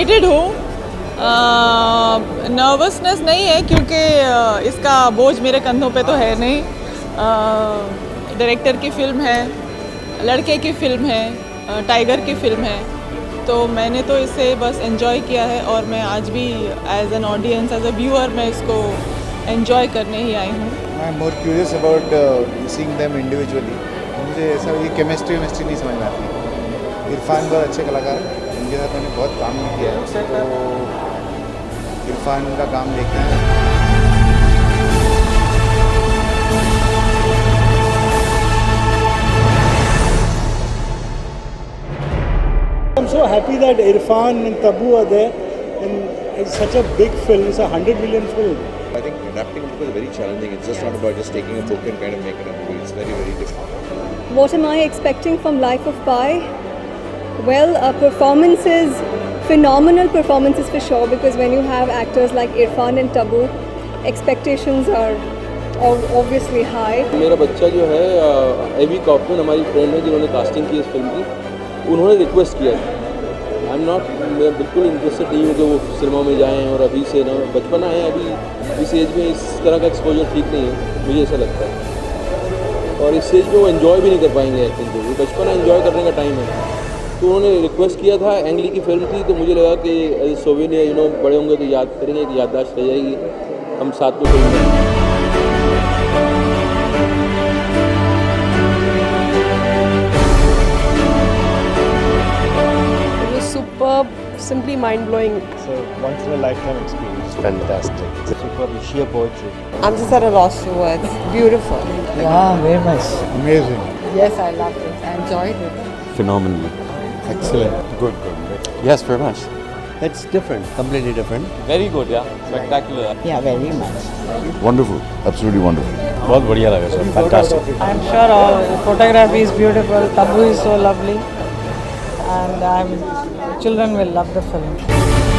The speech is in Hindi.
एक्साइटेड हूँ। नर्वसनेस नहीं है क्योंकि इसका बोझ मेरे कंधों पे तो है नहीं। डायरेक्टर की फ़िल्म है, लड़के की फ़िल्म है टाइगर की फ़िल्म है। तो मैंने तो इसे बस एंजॉय किया है और मैं आज भी as an audience as a viewer मैं इसको एंजॉय करने ही आई हूँ। I am more curious about seeing them individually मुझे ऐसा ये केमिस्ट्री वेमिस्ट्री नहीं समझ में आती। इरफान बहुत अच्छे कलाकार हैं उनके साथ मैंने बहुत काम भी किया है तो इरफान का काम देखना है I'm so happy that Irfan and Tabu are there and it's such a big film. It's a 100 million film. I think adapting a book is very challenging. It's just not about just taking a book and kind of making a movie. It's very, very different. What am I expecting from Life of Pi? Well, uh, performances, phenomenal performances for sure, because when you have actors like Irfan and Tabu, expectations are obviously high. मेरा बच्चा जो है एवी कॉपमैन हमारी फ्रेंड है जिन्होंने कास्टिंग की इस फ़िल्म की उन्होंने रिक्वेस्ट किया आई एम नॉट मैं बिल्कुल इंटरेस्टेड नहीं हूँ कि वो सिनेमा में जाएँ और अभी से ना बचपना है अभी इस एज में इस तरह का एक्सपोजर ठीक नहीं है मुझे ऐसा लगता है। और इस एज में वो इन्जॉय भी नहीं कर पाएँगे एक्टिंग को बचपना इन्जॉय करने का टाइम है। तो उन्होंने रिक्वेस्ट किया था एंगली की फ़िल्म थी तो मुझे लगा कि सोविन यू नो बड़े होंगे तो याद करेंगे एक याददाश्त रह जाएगी हम साथ में film superb, simply mind blowing. It's a once in a lifetime experience. Fantastic. Super sheer poetry. I'm just at a loss for words. Beautiful. Yeah, very much. Amazing. Yes, I loved it. I enjoyed it. phenomenally. Excellent. Good, good. Yes, very much. It's different, completely different. Very good या spectacular Yeah, very much. Wonderful. Absolutely wonderful. बहुत बढ़िया लगा sir fantastic I'm sure all photography is beautiful. Tabu is so lovely, and I'm children will love the film.